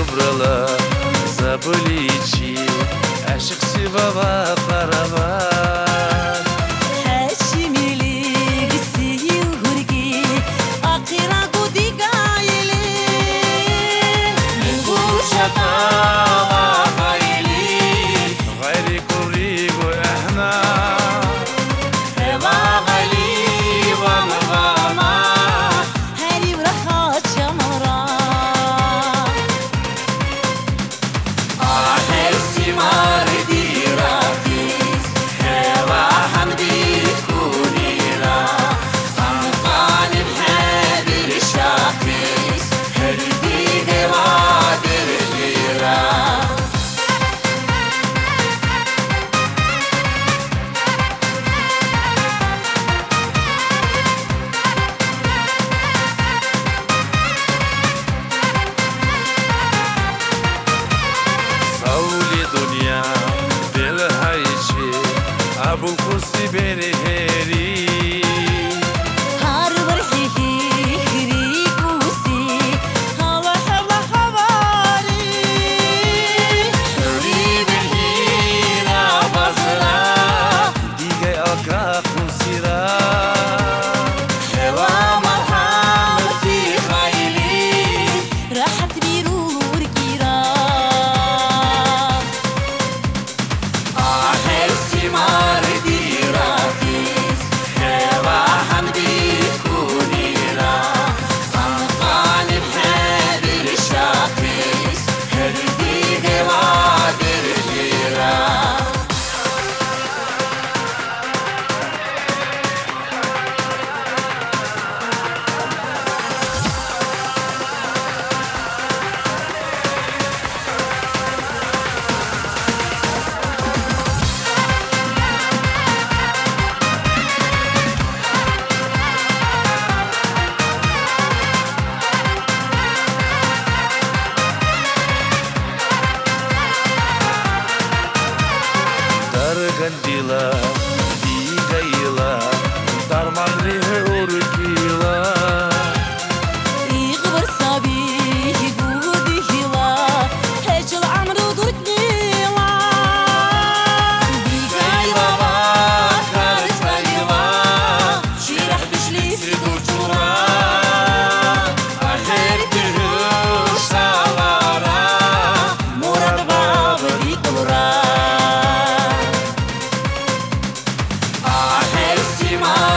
убрала, забыли чьи, Aşık Sivava Parava Akira gudiga ile Mingu şaka baby. Fatima.